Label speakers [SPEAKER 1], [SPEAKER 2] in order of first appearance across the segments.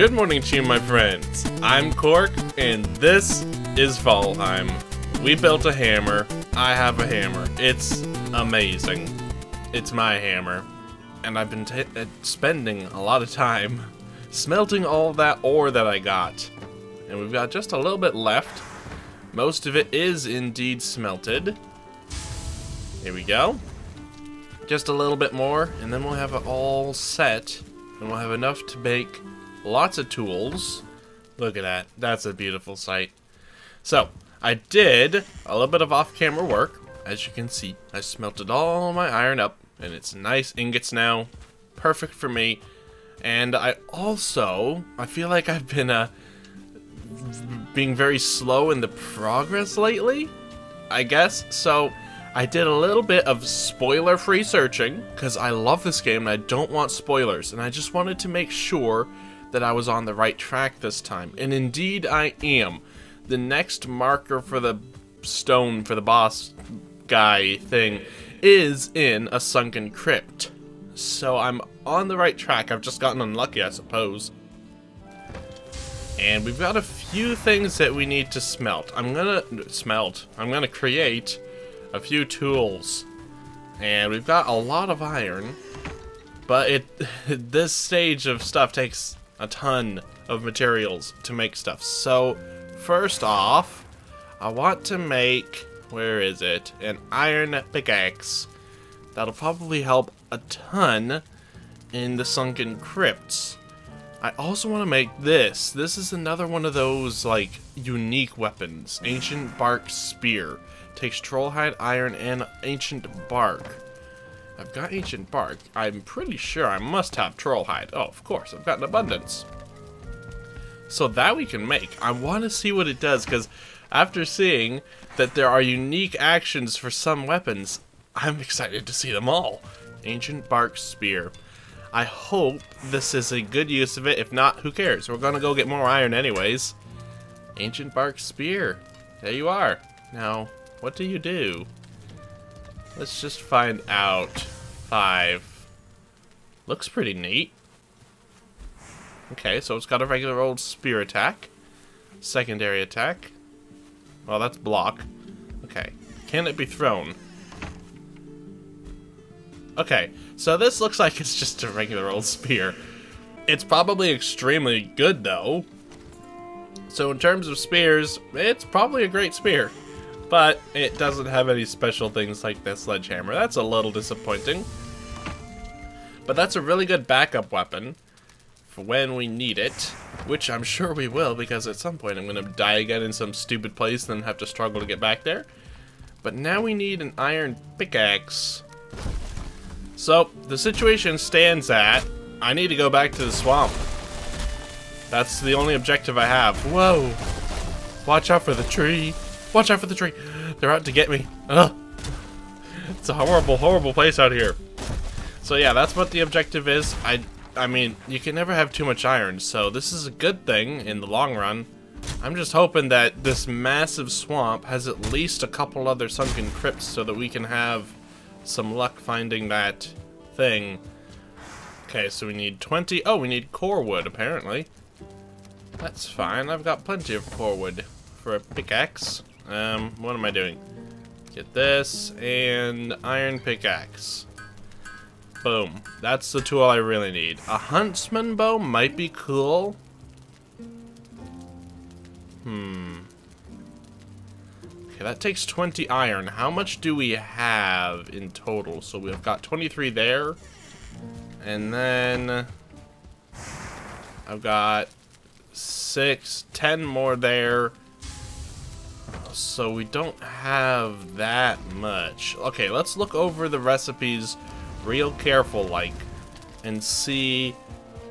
[SPEAKER 1] Good morning to you, my friends. I'm Cork, and this is Valheim. We built a hammer. I have a hammer. It's amazing. It's my hammer. And I've been uh, spending a lot of time smelting all that ore that I got. And we've got just a little bit left. Most of it is indeed smelted. Here we go. Just a little bit more, and then we'll have it all set. And we'll have enough to make lots of tools. Look at that. That's a beautiful sight. So, I did a little bit of off-camera work. As you can see, I smelted all my iron up, and it's nice ingots now. Perfect for me. And I also, I feel like I've been uh, being very slow in the progress lately, I guess. So, I did a little bit of spoiler-free searching, because I love this game and I don't want spoilers, and I just wanted to make sure that I was on the right track this time. And indeed I am. The next marker for the stone for the boss guy thing is in a sunken crypt. So I'm on the right track. I've just gotten unlucky, I suppose. And we've got a few things that we need to smelt. I'm gonna smelt. I'm gonna create a few tools. And we've got a lot of iron. But it this stage of stuff takes a ton of materials to make stuff. So, first off, I want to make, where is it, an iron pickaxe. That'll probably help a ton in the sunken crypts. I also want to make this. This is another one of those, like, unique weapons. Ancient Bark Spear. Takes trollhide, iron, and ancient bark. I've got ancient bark. I'm pretty sure I must have troll hide. Oh, of course, I've got an abundance. So that we can make. I want to see what it does, because after seeing that there are unique actions for some weapons, I'm excited to see them all. Ancient bark spear. I hope this is a good use of it. If not, who cares? We're going to go get more iron anyways. Ancient bark spear. There you are. Now, what do you do? Let's just find out. Five. Looks pretty neat. Okay, so it's got a regular old spear attack. Secondary attack. Well, that's block. Okay. Can it be thrown? Okay, so this looks like it's just a regular old spear. It's probably extremely good, though. So in terms of spears, it's probably a great spear. But it doesn't have any special things like the sledgehammer. That's a little disappointing. But that's a really good backup weapon for when we need it. Which I'm sure we will, because at some point I'm going to die again in some stupid place and have to struggle to get back there. But now we need an iron pickaxe. So, the situation stands at, I need to go back to the swamp. That's the only objective I have. Whoa! Watch out for the tree. Watch out for the tree. They're out to get me. Ugh. It's a horrible, horrible place out here. So yeah, that's what the objective is. I, I mean, you can never have too much iron, so this is a good thing in the long run. I'm just hoping that this massive swamp has at least a couple other sunken crypts so that we can have some luck finding that thing. Okay, so we need 20. Oh, we need core wood, apparently. That's fine. I've got plenty of core wood for a pickaxe. Um, what am I doing? Get this, and iron pickaxe. Boom. That's the tool I really need. A huntsman bow might be cool. Hmm. Okay, that takes 20 iron. How much do we have in total? So we've got 23 there. And then... I've got six, ten more there. So we don't have that much. Okay, let's look over the recipes real careful like and see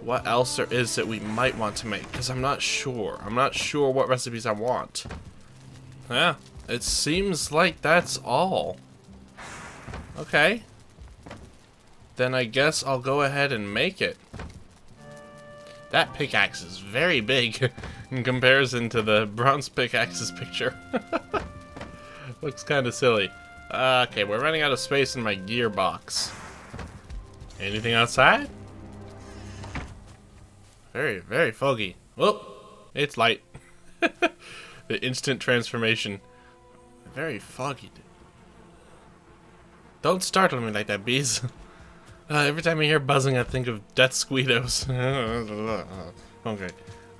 [SPEAKER 1] what else there is that we might want to make because I'm not sure. I'm not sure what recipes I want. Yeah, it seems like that's all. Okay. Then I guess I'll go ahead and make it. That pickaxe is very big in comparison to the bronze pickaxe's picture. Looks kind of silly. Uh, okay, we're running out of space in my gearbox. Anything outside? very, very foggy. Whoop! It's light. the instant transformation. Very foggy. Don't startle me like that, bees. Uh, every time I hear buzzing, I think of Deathsquitos. okay,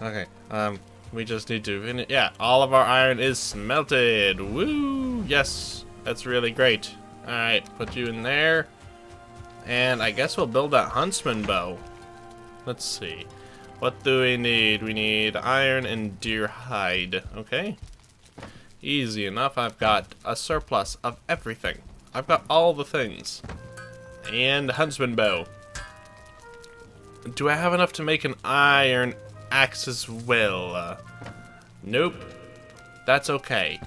[SPEAKER 1] okay. Um, we just need to finish. Yeah, all of our iron is smelted. Woo! Yes, that's really great. All right, put you in there, and I guess we'll build that huntsman bow. Let's see. What do we need? We need iron and deer hide. Okay. Easy enough. I've got a surplus of everything. I've got all the things. And huntsman bow. Do I have enough to make an iron axe as well? Uh, nope. That's okay.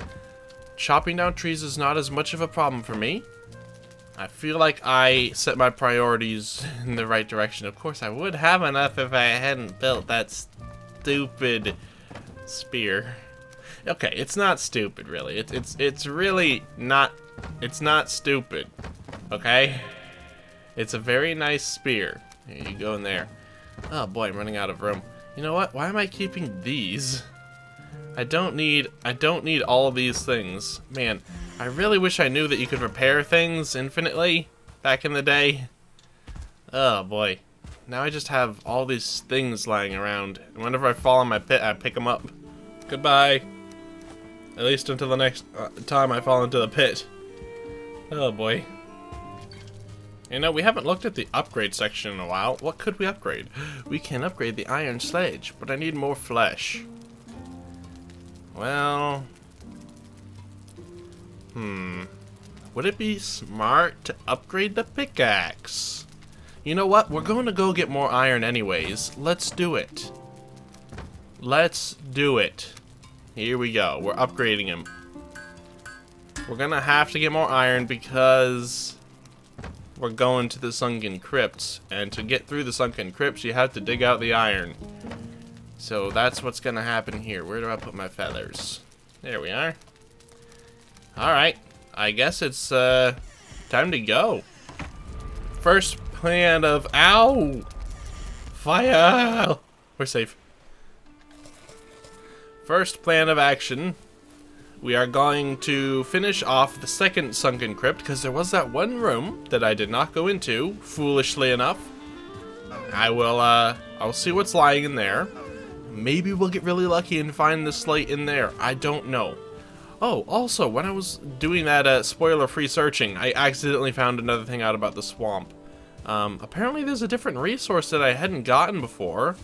[SPEAKER 1] Chopping down trees is not as much of a problem for me. I feel like I set my priorities in the right direction. Of course, I would have enough if I hadn't built that stupid spear. Okay, it's not stupid, really. It's it's it's really not. It's not stupid. Okay. It's a very nice spear. Here you go in there. Oh boy, I'm running out of room. You know what? Why am I keeping these? I don't need I don't need all these things. Man, I really wish I knew that you could repair things infinitely back in the day. Oh boy. Now I just have all these things lying around. And whenever I fall in my pit, I pick them up. Goodbye. At least until the next uh, time I fall into the pit. Oh boy. You know, we haven't looked at the upgrade section in a while. What could we upgrade? We can upgrade the iron sledge, but I need more flesh. Well... Hmm... Would it be smart to upgrade the pickaxe? You know what? We're going to go get more iron anyways. Let's do it. Let's do it. Here we go. We're upgrading him. We're gonna have to get more iron because we're going to the sunken crypts. And to get through the sunken crypts, you have to dig out the iron. So that's what's going to happen here. Where do I put my feathers? There we are. Alright. I guess it's uh, time to go. First plan of... Ow! Fire! We're safe. First plan of action we are going to finish off the second sunken crypt because there was that one room that I did not go into, foolishly enough. I will, uh, I'll see what's lying in there. Maybe we'll get really lucky and find the slate in there. I don't know. Oh, also, when I was doing that uh, spoiler-free searching, I accidentally found another thing out about the swamp. Um, apparently there's a different resource that I hadn't gotten before.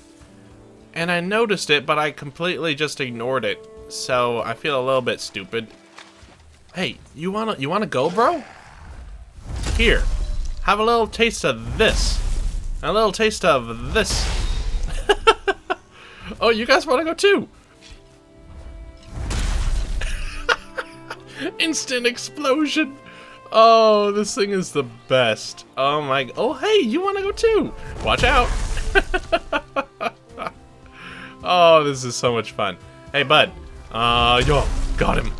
[SPEAKER 1] And I noticed it, but I completely just ignored it so I feel a little bit stupid. Hey, you wanna you wanna go, bro? Here, have a little taste of this. A little taste of this. oh, you guys wanna go too? Instant explosion. Oh, this thing is the best. Oh my, oh hey, you wanna go too? Watch out. oh, this is so much fun. Hey, bud, uh, yo, got him.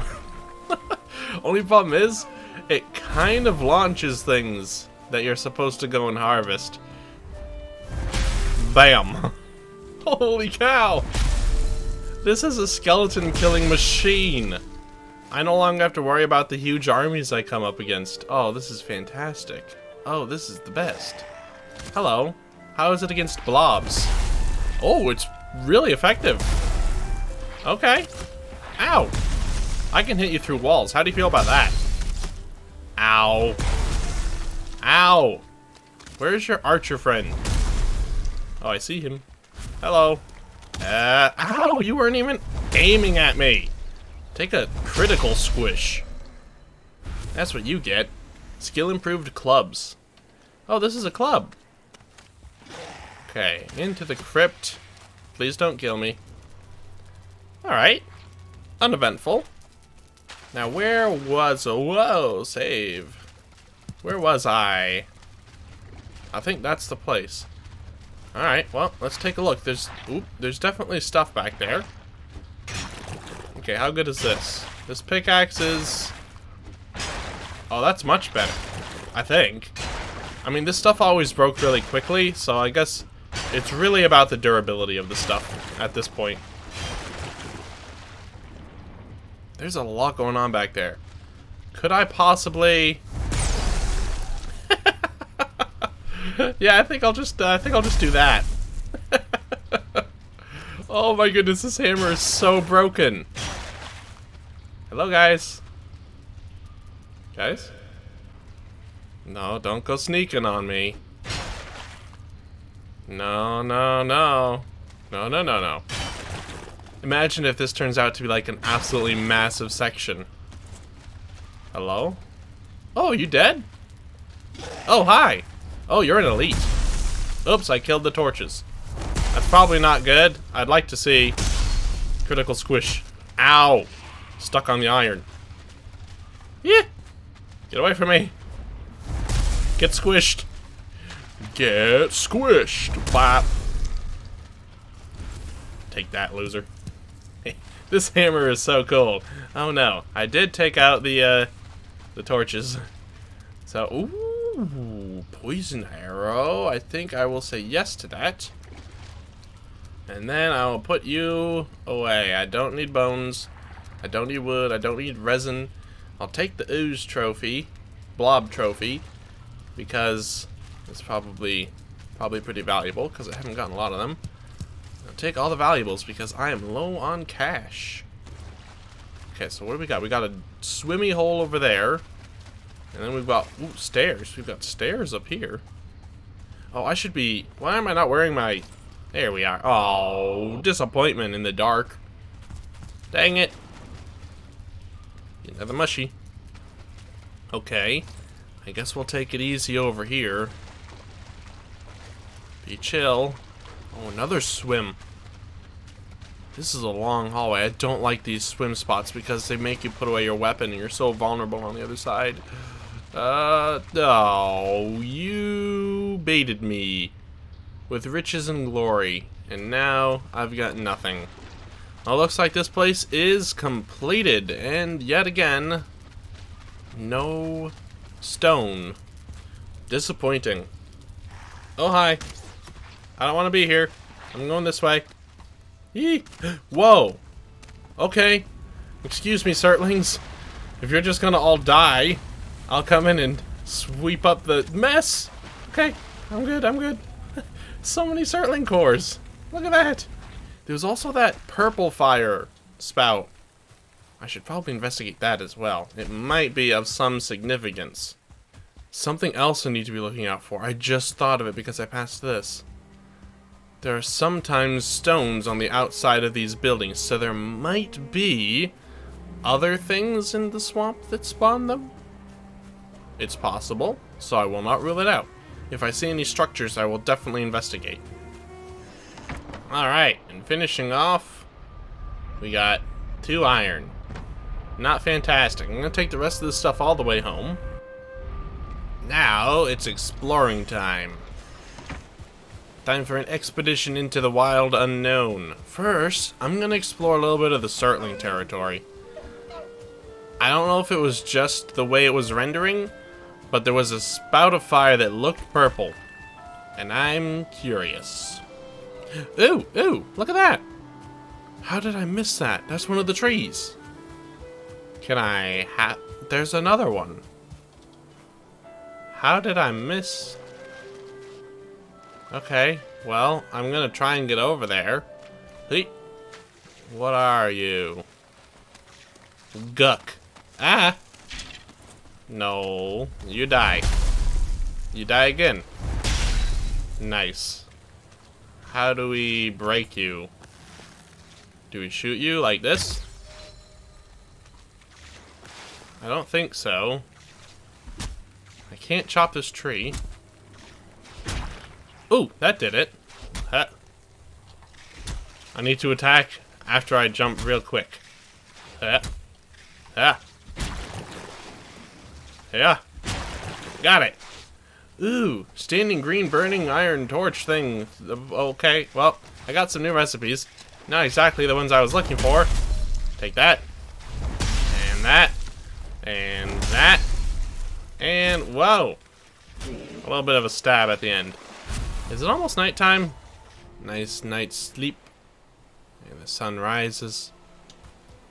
[SPEAKER 1] Only problem is, it kind of launches things that you're supposed to go and harvest. Bam. Holy cow. This is a skeleton killing machine. I no longer have to worry about the huge armies I come up against. Oh, this is fantastic. Oh, this is the best. Hello. How is it against blobs? Oh, it's really effective. Okay. Ow! I can hit you through walls. How do you feel about that? Ow. Ow! Where's your archer friend? Oh, I see him. Hello. Uh, ow! You weren't even aiming at me! Take a critical squish. That's what you get. Skill improved clubs. Oh, this is a club. Okay, into the crypt. Please don't kill me. Alright uneventful. Now, where was... Whoa, save. Where was I? I think that's the place. Alright, well, let's take a look. There's... Oop, there's definitely stuff back there. Okay, how good is this? This pickaxe is... Oh, that's much better. I think. I mean, this stuff always broke really quickly, so I guess It's really about the durability of the stuff at this point. There's a lot going on back there. Could I possibly... yeah, I think I'll just, uh, I think I'll just do that. oh my goodness, this hammer is so broken. Hello, guys. Guys? No, don't go sneaking on me. No, no, no. No, no, no, no. Imagine if this turns out to be like an absolutely massive section. Hello? Oh, you dead? Oh, hi. Oh, you're an elite. Oops, I killed the torches. That's probably not good. I'd like to see critical squish. Ow! Stuck on the iron. Yeah! Get away from me. Get squished. Get squished. Bop. Take that, loser. this hammer is so cool. Oh no, I did take out the uh, the torches. So, ooh, poison arrow. I think I will say yes to that. And then I will put you away. I don't need bones. I don't need wood. I don't need resin. I'll take the ooze trophy, blob trophy, because it's probably probably pretty valuable because I haven't gotten a lot of them. I'll take all the valuables because I am low on cash. Okay, so what do we got? We got a swimmy hole over there. And then we've got ooh, stairs. We've got stairs up here. Oh, I should be... Why am I not wearing my... There we are. Oh, disappointment in the dark. Dang it. Another mushy. Okay. I guess we'll take it easy over here. Be chill. Oh, another swim. This is a long hallway. I don't like these swim spots because they make you put away your weapon and you're so vulnerable on the other side. Uh, oh, you baited me with riches and glory, and now I've got nothing. Well, looks like this place is completed, and yet again, no stone. Disappointing. Oh, hi. I don't want to be here. I'm going this way. Yee. Whoa. Okay. Excuse me, Surtlings. If you're just gonna all die, I'll come in and sweep up the mess. Okay, I'm good, I'm good. so many Surtling cores. Look at that. There's also that purple fire spout. I should probably investigate that as well. It might be of some significance. Something else I need to be looking out for. I just thought of it because I passed this. There are sometimes stones on the outside of these buildings, so there might be other things in the swamp that spawn them? It's possible, so I will not rule it out. If I see any structures, I will definitely investigate. Alright, and finishing off, we got two iron. Not fantastic. I'm going to take the rest of this stuff all the way home. Now, it's exploring time. Time for an expedition into the wild unknown. First, I'm to explore a little bit of the Surtling territory. I don't know if it was just the way it was rendering, but there was a spout of fire that looked purple. And I'm curious. Ooh, ooh, look at that. How did I miss that? That's one of the trees. Can I have... There's another one. How did I miss... Okay, well, I'm gonna try and get over there. Hey, what are you? Guck. Ah! No, you die. You die again. Nice. How do we break you? Do we shoot you like this? I don't think so. I can't chop this tree. Ooh, that did it. Huh. I need to attack after I jump real quick. Yeah. Yeah. Yeah. Got it. Ooh, standing green burning iron torch thing. Okay, well, I got some new recipes. Not exactly the ones I was looking for. Take that. And that. And that. And, whoa. A little bit of a stab at the end. Is it almost nighttime? Nice night's sleep. And the sun rises.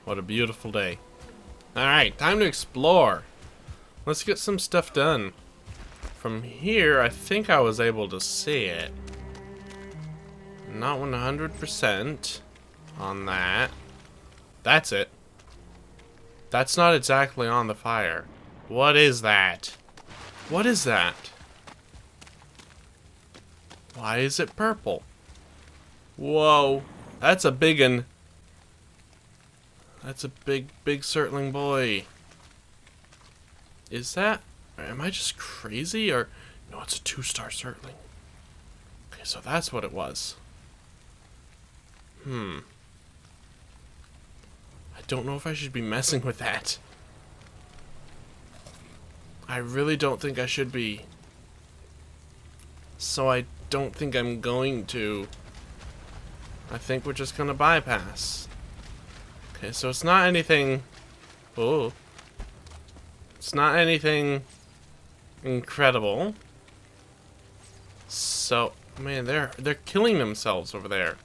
[SPEAKER 1] What a beautiful day. Alright, time to explore. Let's get some stuff done. From here, I think I was able to see it. Not 100% on that. That's it. That's not exactly on the fire. What is that? What is that? Why is it purple? Whoa. That's a big one. That's a big, big Surtling boy. Is that... Am I just crazy? Or... No, it's a two-star Surtling. Okay, so that's what it was. Hmm. I don't know if I should be messing with that. I really don't think I should be. So I don't think I'm going to. I think we're just gonna bypass. Okay, so it's not anything... Oh. It's not anything incredible. So, man, they're they're killing themselves over there.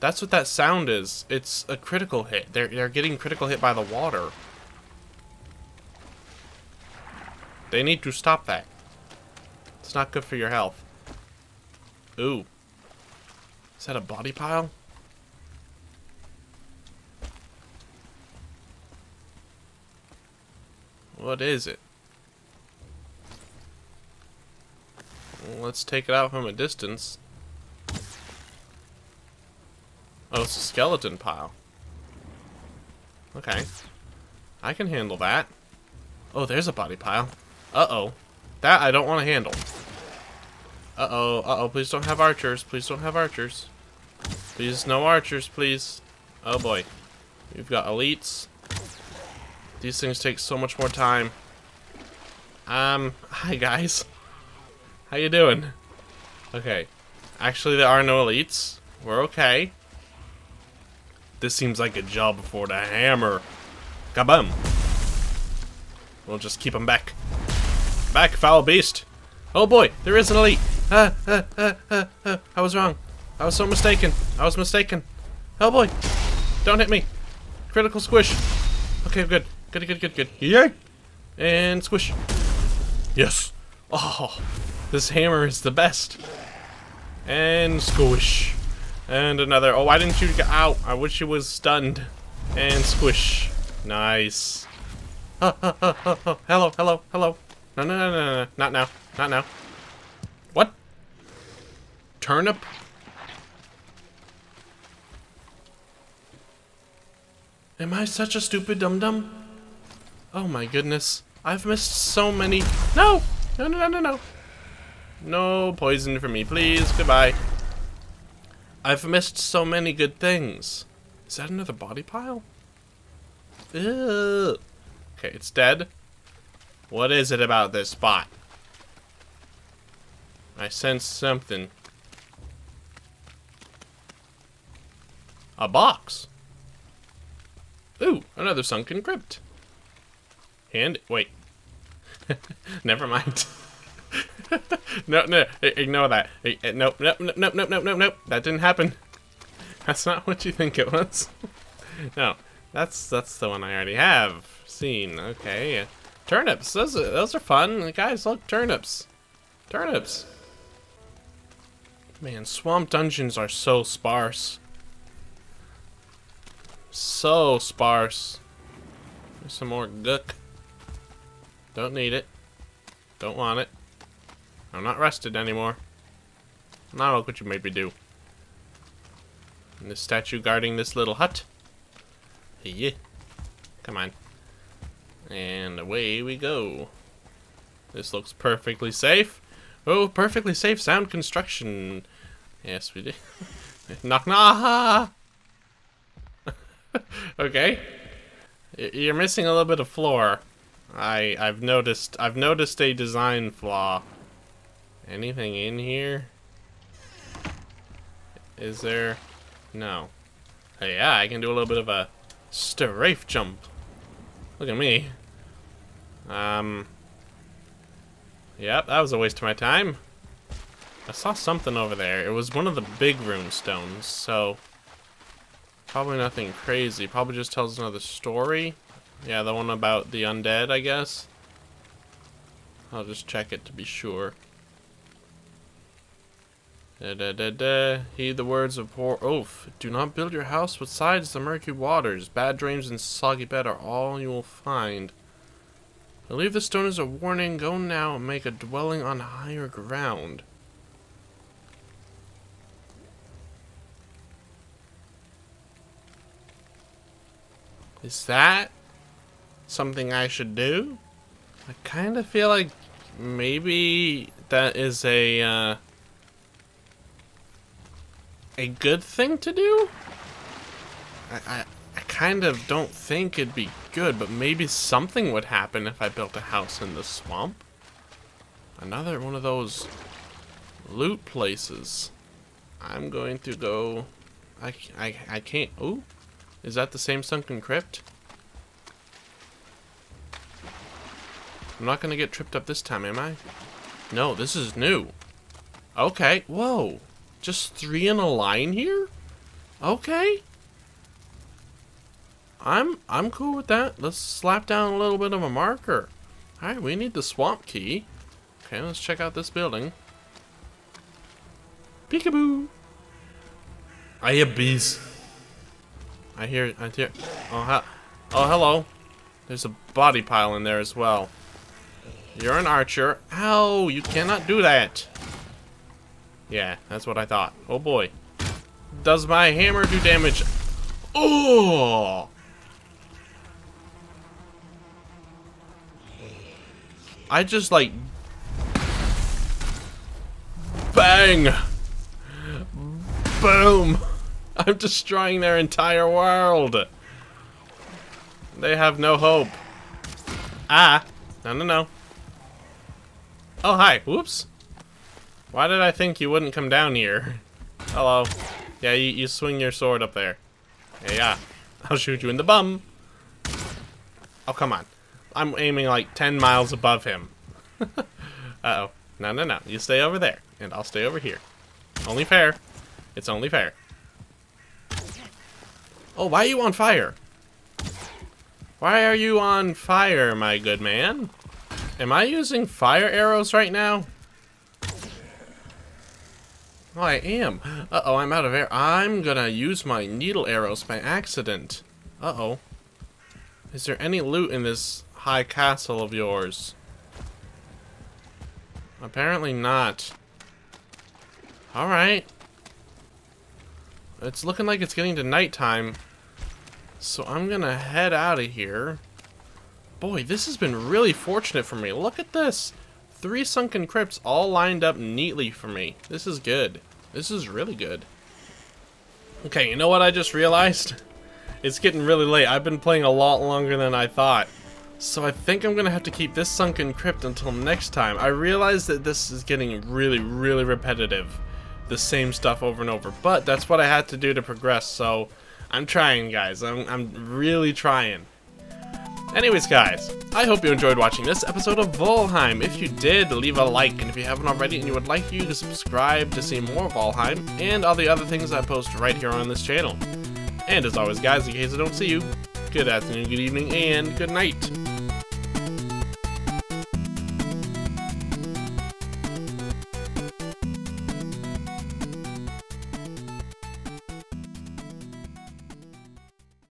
[SPEAKER 1] That's what that sound is. It's a critical hit. They're they're getting critical hit by the water. They need to stop that. It's not good for your health. Ooh. Is that a body pile? What is it? let's take it out from a distance. Oh, it's a skeleton pile. Okay. I can handle that. Oh, there's a body pile. Uh-oh. That I don't want to handle. Uh-oh, uh-oh, please don't have archers. Please don't have archers. Please, no archers, please. Oh boy. We've got elites. These things take so much more time. Um, hi guys. How you doing? Okay. Actually, there are no elites. We're okay. This seems like a job for the hammer. Kaboom. We'll just keep them back. Back, foul beast. Oh boy, there is an elite. Ah, ah, ah, ah, ah. I was wrong. I was so mistaken. I was mistaken. Oh boy. Don't hit me. Critical squish. Okay, good. Good, good, good, good. Yay! And squish. Yes. Oh, this hammer is the best. And squish. And another. Oh, why didn't you get out? I wish you was stunned. And squish. Nice. Oh, oh, oh, oh, oh. Hello, hello, hello. No, no, no, no, no. Not now. Not now. What? Turnip? Am I such a stupid dum-dum? Oh my goodness. I've missed so many... No! No, no, no, no, no. No poison for me, please. Goodbye. I've missed so many good things. Is that another body pile? Ugh. Okay, it's dead. What is it about this spot? I sense something. A box. Ooh, another sunken crypt. And wait. Never mind. no, no, ignore that. Nope, uh, nope, nope, nope, nope, nope, nope, nope. That didn't happen. That's not what you think it was. no, that's that's the one I already have seen. Okay, turnips. Those are, those are fun, guys. Look, turnips. Turnips. Man, swamp dungeons are so sparse. So sparse. There's some more gook. Don't need it. Don't want it. I'm not rested anymore. Now look what you made me do. And the statue guarding this little hut. Yeah. Come on. And away we go. This looks perfectly safe. Oh, perfectly safe sound construction. Yes, we did. knock knock. okay. You're missing a little bit of floor. I I've noticed I've noticed a design flaw. Anything in here? Is there? No. Hey, yeah, I can do a little bit of a strafe jump. Look at me. Um. Yep, that was a waste of my time. I saw something over there. It was one of the big rune stones, so... Probably nothing crazy. Probably just tells another story. Yeah, the one about the undead, I guess. I'll just check it to be sure. Da, da, da, da. Heed the words of poor Oaf. Do not build your house beside the murky waters. Bad dreams and soggy bed are all you will find. Believe the stone is a warning. Go now and make a dwelling on higher ground. Is that something I should do? I kind of feel like maybe that is a uh, a good thing to do. I, I I kind of don't think it'd be good, but maybe something would happen if I built a house in the swamp. Another one of those loot places. I'm going to go. I I I can't. Ooh. Is that the same sunken crypt? I'm not gonna get tripped up this time, am I? No, this is new. Okay, whoa. Just three in a line here? Okay. I'm I'm cool with that. Let's slap down a little bit of a marker. Alright, we need the swamp key. Okay, let's check out this building. Peekaboo! I hear bees. I hear, I hear, oh, ha oh, hello. There's a body pile in there as well. You're an archer. Ow, you cannot do that. Yeah, that's what I thought. Oh boy. Does my hammer do damage? Oh! I just like... Bang! Boom! I'm destroying their entire world. They have no hope. Ah. No, no, no. Oh, hi. Whoops. Why did I think you wouldn't come down here? Hello. Yeah, you, you swing your sword up there. Yeah, yeah. I'll shoot you in the bum. Oh, come on. I'm aiming like 10 miles above him. Uh-oh. No, no, no. You stay over there, and I'll stay over here. Only fair. It's only fair. Oh, why are you on fire? Why are you on fire, my good man? Am I using fire arrows right now? Oh, I am. Uh-oh, I'm out of air. I'm gonna use my needle arrows by accident. Uh-oh. Is there any loot in this high castle of yours? Apparently not. Alright. It's looking like it's getting to nighttime. So I'm gonna head out of here. Boy, this has been really fortunate for me. Look at this. Three sunken crypts all lined up neatly for me. This is good. This is really good. Okay, you know what I just realized? It's getting really late. I've been playing a lot longer than I thought. So I think I'm gonna have to keep this sunken crypt until next time. I realize that this is getting really, really repetitive. The same stuff over and over. But that's what I had to do to progress, so I'm trying, guys. I'm, I'm really trying. Anyways, guys, I hope you enjoyed watching this episode of Valheim. If you did, leave a like, and if you haven't already and you would like you to subscribe to see more Valheim and all the other things I post right here on this channel. And as always, guys, in case I don't see you, good afternoon, good evening, and good night.